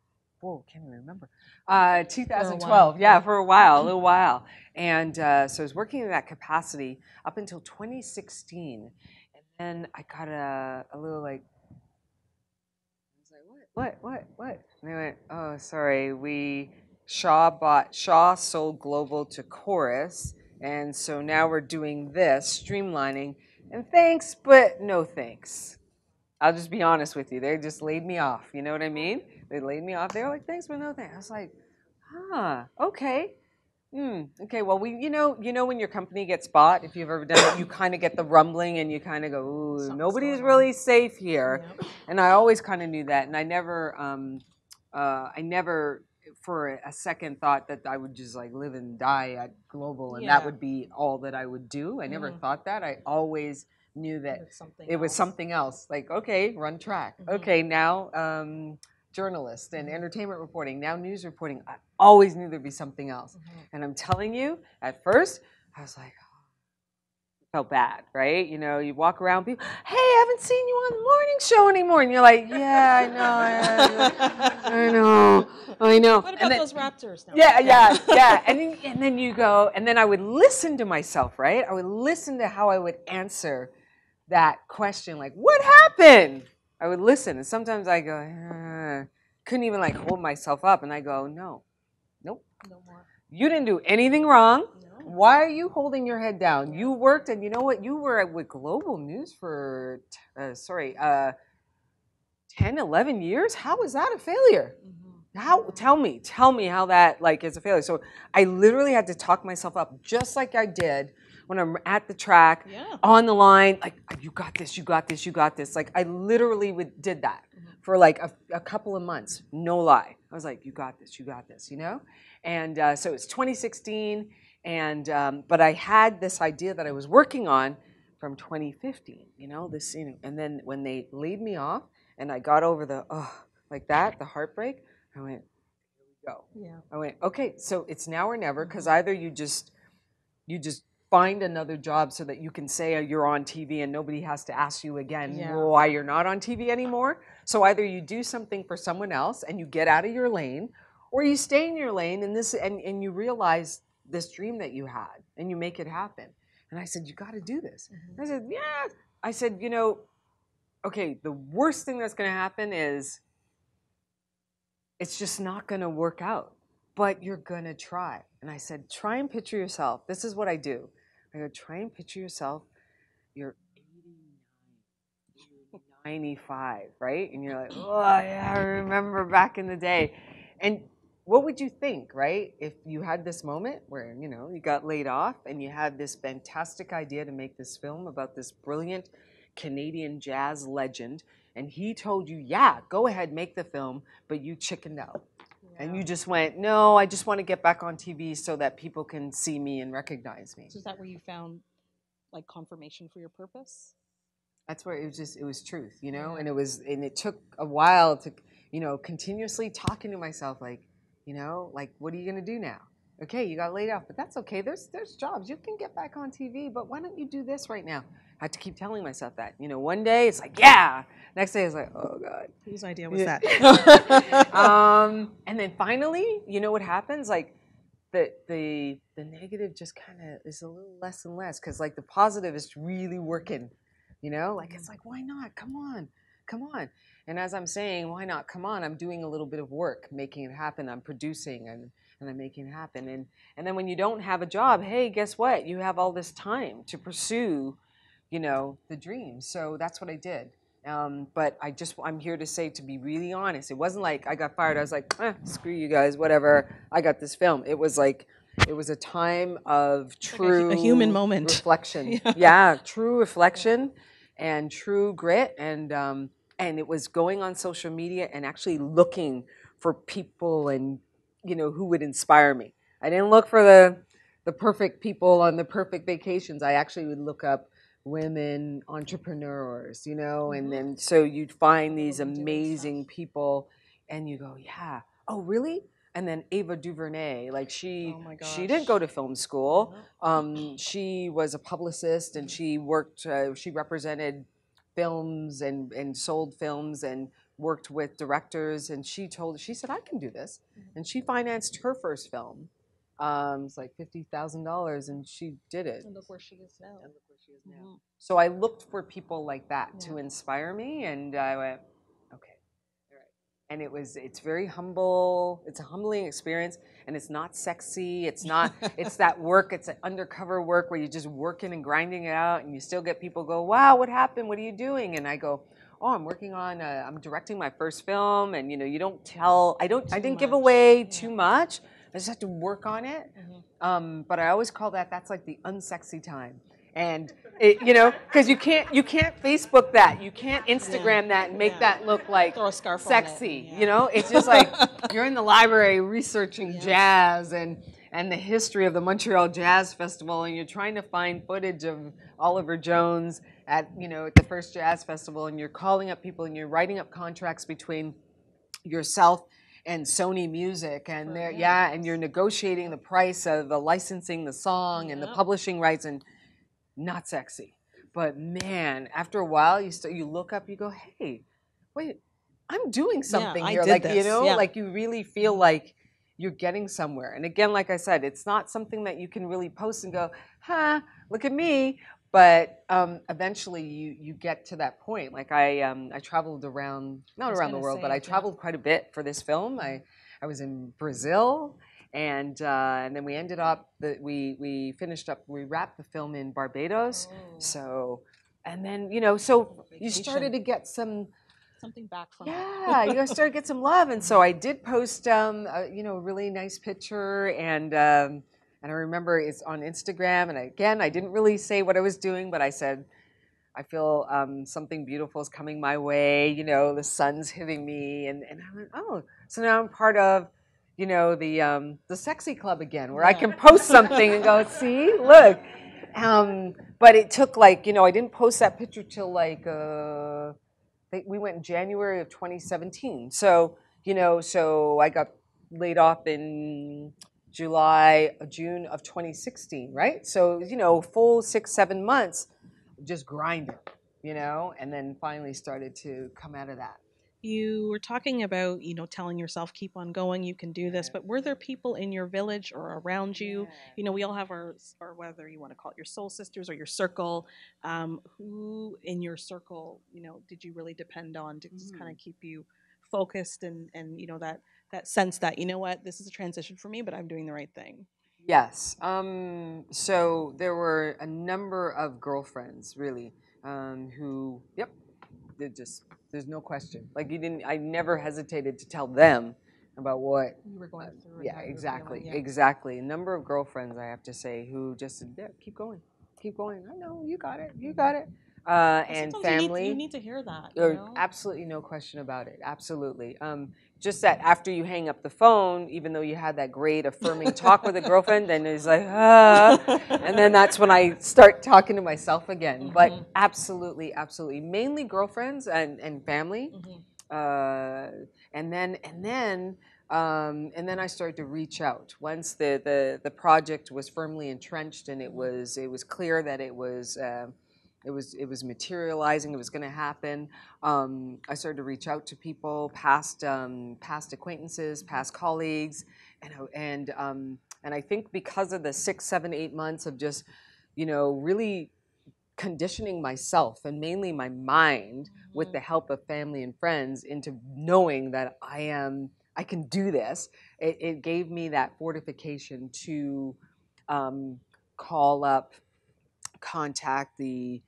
whoa, can't even remember. Uh, 2012, yeah, for a while, a little while, and uh, so I was working in that capacity up until 2016, and then I got a, a little like. What, what, what? And they went, oh, sorry, we Shaw bought Shaw sold Global to Corus, and so now we're doing this streamlining. And thanks, but no thanks. I'll just be honest with you. They just laid me off. You know what I mean? They laid me off. They were like, thanks, but no thanks. I was like, huh, okay. Hmm. Okay. Well, we, you know, you know, when your company gets bought, if you've ever done it, you (coughs) kind of get the rumbling, and you kind of go, "Ooh, Something's nobody's going on." really safe here." Yep. And I always kind of knew that, and I never, um, uh, I never, for a second, thought that I would just like live and die at Global, and that would be all that I would do. I never Mhm. thought that. I always knew that It's something it was else. something else. Like, okay, run track. Mhm. Okay, now um, journalist and Mhm. entertainment reporting, now news reporting. I always knew there'd be something else. Mhm. And I'm telling you, at first, I was like, felt bad, right? You know, you walk around, people, hey, I haven't seen you on the morning show anymore. And you're like, yeah, I know, I know, I know. What And about then- those Raptors now? yeah, yeah, yeah. And then, and then you go, and then I would listen to myself, right? I would listen to how I would answer that question, like, what happened? I would listen, and sometimes I go, "Uh," couldn't even like hold myself up, and I go, no, nope, No more. you didn't do anything wrong. No. Why are you holding your head down? You worked, and you know what? You were with Global News for, t- uh, sorry, uh, 10, 11 years? How is that a failure? Mhm. How tell me, tell me how that like is a failure. So I literally had to talk myself up just like I did when I'm at the track Yeah. on the line, like you got this, you got this, you got this. Like I literally would, did that Mhm. for like a, a couple of months, no lie. I was like, you got this, you got this, you know. And uh, so it's 2016, and um, but I had this idea that I was working on from 2015, you know, this, you know, and then when they laid me off and I got over the oh like that, the heartbreak, I went, here we go. Yeah. I went, okay, so it's now or never because Mhm. either you just you just find another job so that you can say uh, you're on TV and nobody has to ask you again Yeah. why you're not on TV anymore. So either you do something for someone else and you get out of your lane, or you stay in your lane and this and, and you realize this dream that you had and you make it happen. And I said, you got to do this. Mhm. I said, yeah. I said, you know, okay, the worst thing that's going to happen is it's just not going to work out, but you're going to try. And I said, try and picture yourself. This is what I do. I go, try and picture yourself. You're 89, 95, right? And you're like, oh, yeah, I remember back in the day. And what would you think, right? If you had this moment where, you know, you got laid off and you had this fantastic idea to make this film about this brilliant Canadian jazz legend, and he told you, yeah, go ahead, make the film, but you chickened out. And you just went, no, I just want to get back on TV so that people can see me and recognize me. So is that where you found like confirmation for your purpose? That's where it was just, it was truth, you know? And it was, and it took a while to, you know, continuously talking to myself, like, you know, like, what are you going to do now? Okay, you got laid off, but that's okay. There's, there's jobs. You can get back on TV, but why don't you do this right now? I had to keep telling myself that. You know, one day it's like, yeah. Next day it's like, oh God. Whose idea was Yeah. that? (laughs) (laughs) um, and then finally, you know what happens? Like the the the negative just kind of is a little less and less because like the positive is really working. You know, like it's like why not? Come on, come on. And as I'm saying, why not? Come on, I'm doing a little bit of work, making it happen. I'm producing and and I'm making it happen. And and then when you don't have a job, hey, guess what? You have all this time to pursue, you know, the dream. So that's what I did. Um, but I just I'm here to say to be really honest. It wasn't like I got fired. I was like, eh, screw you guys, whatever. I got this film. It was like it was a time of like a true a human moment. reflection. (laughs) Yeah. yeah. true reflection and true grit and um, and it was going on social media and actually looking for people and you know who would inspire me. I didn't look for the the perfect people on the perfect vacations. I actually would look up women entrepreneurs, you know, and Mhm. then so you'd find these amazing people and you go, yeah, oh really? And then Ava DuVernay, like she Oh she didn't go to film school. Um, she was a publicist and she worked, uh, she represented films and, and sold films and worked with directors. And she told, she said, I can do this. Mhm. And she financed her first film. Um, it's like $50,000 and she did it. And look where she is now. And look where she is now. Mhm. So I looked for people like that to inspire me, and I went, okay, all right. And it was, it's very humble. It's a humbling experience, and it's not sexy. It's not. (laughs) it's that work. It's an undercover work where you're just working and grinding it out, and you still get people go, wow, what happened? What are you doing? And I go. Oh, I'm working on. Uh, I'm directing my first film, and you know, you don't tell. I don't. I didn't give away yeah. too much. I just have to work on it. Mhm. Um, but I always call that that's like the unsexy time, and it, you know, because you can't you can't Facebook that, you can't Instagram that and make Yeah. that look like Throw a scarf on it, sexy. yeah. You know, it's just like (laughs) you're in the library researching Yeah. jazz and and the history of the Montreal Jazz Festival, and you're trying to find footage of Oliver Jones at you know at the first jazz festival, and you're calling up people and you're writing up contracts between yourself and Sony Music, and they're yeah, and you're negotiating the price of the licensing the song and the publishing rights, and not sexy. But man, after a while, you you look up, you go, hey, wait, I'm doing something I here. Like you know, yeah. like you really feel like you're getting somewhere. And again, like I said, it's not something that you can really post and go, huh, look at me. But um, eventually, you you get to that point. Like I um, I traveled around, not around the world, say, but I yeah. traveled quite a bit for this film. I I was in Brazil, and uh, and then we ended up the, we we finished up we wrapped the film in Barbados. So and then you know so you started to get some Something back from yeah you started to get some love and so I did post um a, you know a really nice picture and um, and I remember it's on Instagram and again I didn't really say what I was doing but I said. I feel um, something beautiful is coming my way. You know, the sun's hitting me, and, and I went, oh, so now I'm part of, you know, the um, the sexy club again, where I can post (laughs) something and go, see, look. Um, but it took like, you know, I didn't post that picture till like, uh, we went in January of 2017. So, you know, so I got laid off in July, June of 2016, right? So, you know, full six, seven months just grinding, you know, and then finally started to come out of that. You were talking about, you know, telling yourself, keep on going, you can do this. But were there people in your village or around you? You know, we all have our, or whether you want to call it your soul sisters or your circle. Um, who in your circle, you know, did you really depend on to just kind of keep you focused and, and, you know, that, that sense that, you know what, this is a transition for me, but I'm doing the right thing? Yes. Um, so there were a number of girlfriends, really, um, who, yep, they just, there's no question. Like you didn't, I never hesitated to tell them about what You were going through. yeah, exactly, exactly. A number of girlfriends, I have to say, who just said, yeah, keep going, keep going. I know you got it, you got it. Uh, and family. You need, to hear that. You know? absolutely no question about it. Absolutely. Um, just that after you hang up the phone, even though you had that great affirming talk with a girlfriend, then it's like, ah. And then that's when I start talking to myself again. (laughs) But Mhm. absolutely, absolutely. Mainly girlfriends and, and family. Mhm. Uh, and then, and then, um, and then I started to reach out once the, the, the project was firmly entrenched and it was it was clear that it was um it was it was materializing. It was going to happen. Um, I started to reach out to people, past um, past acquaintances, past colleagues, and I- and um, and I think because of the six, seven, eight months of just you know really conditioning myself and mainly my mind with the help of family and friends into knowing that I am I can do this. It, it gave me that fortification to um, call up, contact the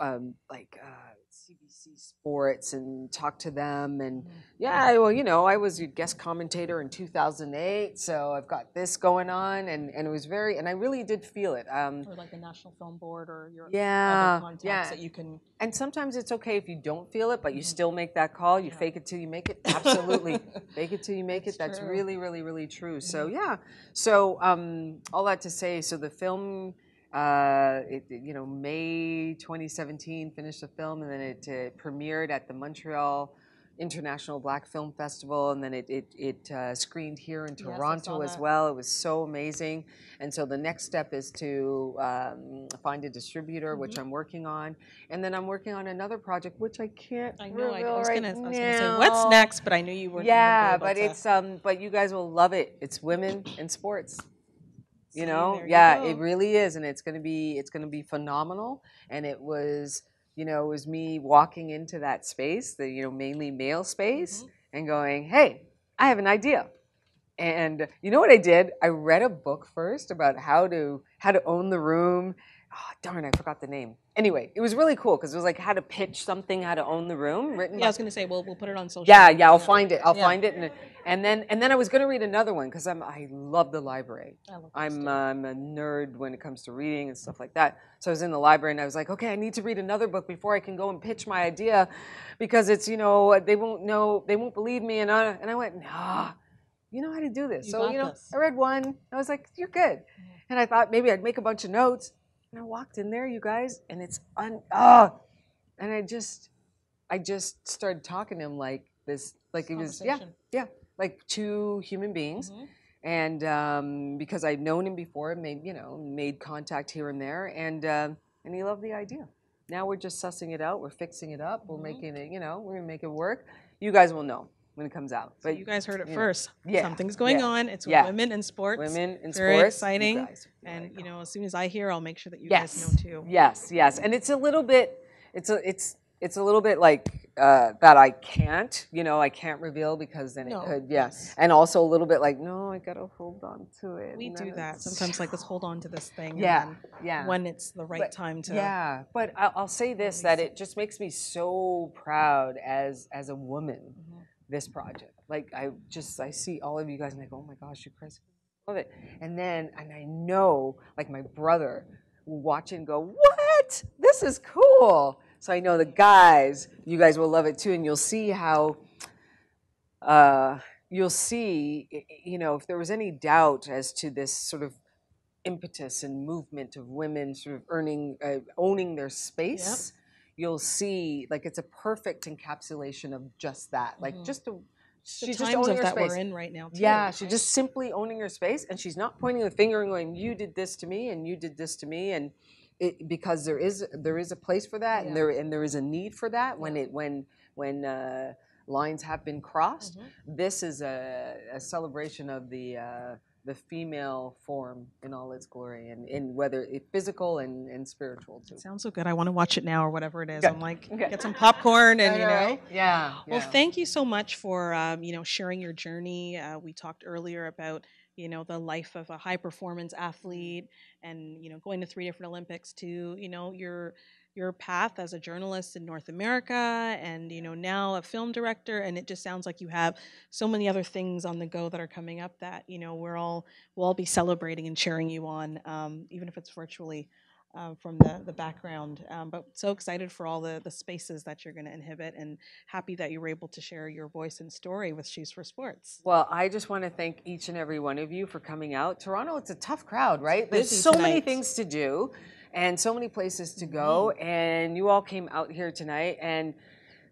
um, like uh, CBC Sports and talk to them. And yeah, well, you know, I was a guest commentator in 2008, so I've got this going on, and, and it was very, and I really did feel it. Um, Or like the National Film Board or your Yeah, other contacts yeah. that you can. and sometimes it's okay if you don't feel it, but you still make that call. You Yeah. fake it till you make it. Absolutely, (laughs) fake it till you make That's it. That's true. really, really, really true. So yeah. So um, all that to say, so the film, it, it, you know, May 2017 finished the film, and then it uh, premiered at the Montreal International Black Film Festival, and then it it, it uh, screened here in Yes, Toronto saw as well. It was so amazing. And so the next step is to um, find a distributor, which Mm-hmm. I'm working on, and then I'm working on another project, which I can't I know. I, was right gonna. I was gonna say what's next, but I knew you were. Yeah, but it's um, but you guys will love it. It's women in sports. You know, you yeah, go. it really is, and it's gonna be it's gonna be phenomenal. And it was, you know, it was me walking into that space, the you know mainly male space, Mm-hmm. and going, hey, I have an idea. And you know what I did? I read a book first about how to how to own the room. Oh, darn, I forgot the name. Anyway, it was really cool because it was like how to pitch something, how to own the room, written Yeah, I was gonna say we'll we'll put it on social. yeah, yeah, I'll find it. I'll Yeah. find it, and, and then and then I was going to read another one because I'm I love the library. I love I'm uh, I'm a nerd when it comes to reading and stuff like that. So I was in the library and I was like, okay, I need to read another book before I can go and pitch my idea, because it's you know they won't know they won't believe me and I and I went nah. you know how to do this. You so you know, this. I read one. I was like, you're good. And I thought maybe I'd make a bunch of notes. And I walked in there, you guys, and it's un oh, and I just, I just started talking to him like this, like it was yeah, yeah, like two human beings. Mhm. And um, because I'd known him before, made you know, made contact here and there, and uh, and he loved the idea. Now we're just sussing it out. We're fixing it up. We're Mhm. making it, you know, we're gonna make it work. You guys will know when it comes out. So you guys heard it you know, first. yeah, Something's going yeah, on. It's yeah. women in sports. women in Very sports, exciting, You And you know, as soon as I hear, I'll make sure that you yes, guys know too. yes, yes, and it's a little bit, it's a, it's, it's a little bit like uh, that. I can't, you know, I can't reveal because then No, it could, yeah, yes. and also a little bit like, no, I gotta hold on to it. We do that sometimes. Like let's (sighs) hold on to this thing. Yeah, yeah. When it's the right But- time to. Yeah, but I'll, I'll say this: that it just makes me so proud as as a woman. Mhm. This project, like I just I see all of you guys and I go, oh my gosh, you crazy, love it. And then and I know, like my brother will watch it and go, what? This is cool. So I know the guys, you guys will love it too, and you'll see how. Uh, you'll see, you know, if there was any doubt as to this sort of impetus and movement of women sort of earning, uh, owning their space, you'll see like it's a perfect encapsulation of just that. Like Mhm. just a, The she's just owning of her that space. we're in right now. Too, Yeah, she's just simply owning her space, and she's not pointing the finger and going, "You did this to me, and you did this to me," and it, because there is there is a place for that, Yeah. and there and there is a need for that when it when when uh, lines have been crossed. Mhm. This is a, a celebration of the uh, the female form in all its glory, and in whether it physical and, and spiritual too. Sounds so good. I want to watch it now or whatever it is. I'm like, (laughs) get some popcorn and I you know. right? yeah. Well, yeah. thank you so much for um, you know sharing your journey. Uh, we talked earlier about you know the life of a high performance athlete, and you know going to three different Olympics to you know your your path as a journalist in North America, and you know now a film director. And it just sounds like you have so many other things on the go that are coming up that you know we're all we'll all be celebrating and cheering you on, um, even if it's virtually. Um, from the, the background, um, but so excited for all the, the spaces that you're going to inhibit and happy that you were able to share your voice and story with She's4Sports. Well, I just want to thank each and every one of you for coming out. Toronto, it's a tough crowd, right? There's so many things to do and so many places to go. And you all came out here tonight. And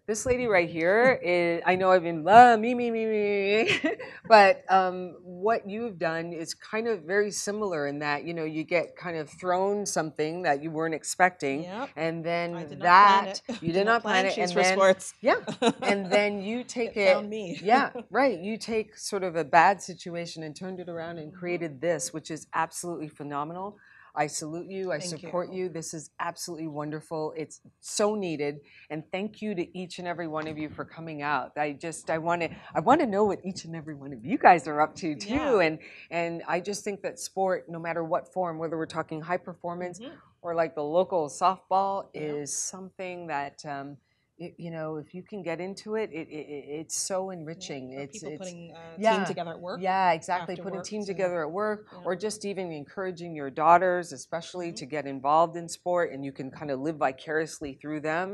this lady right here (laughs) is, I know I've been, uh, me, me, me, me. (laughs) but um, what you've done is kind of very similar in that, you know, you get kind of thrown something that you weren't expecting. Yep. And then did not plan that, you (laughs) did not plan it. Shoes And for then, Sports. yeah. And then you take It it found me. yeah, right. You take sort of a bad situation and turned it around and created this, which is absolutely phenomenal. I salute you. I Thank support you. This is absolutely wonderful. It's so needed. And thank you to each and every one of you for coming out. I just I want to I want to know what each and every one of you guys are up to too. Yeah. And and I just think that sport, no matter what form, whether we're talking high performance Mhm. or like the local softball, Yeah. is something that um, you know if you can get into it, it, it it- it's so enriching. Or it's people it's putting a yeah. team together at work. yeah, exactly. Putting work team to- together at work, Yeah. or just even encouraging your daughters, especially Mhm. to get involved in sport, and you can kind of live vicariously through them.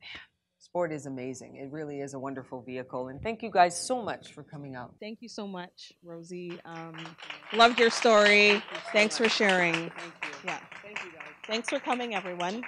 Man, sport is amazing. It really is a wonderful vehicle. And thank you guys so much for coming out. Thank you so much, Rosey. Um, loved your story. Thanks for sharing. Thank you. Yeah. Thank you guys. Thanks for coming, everyone.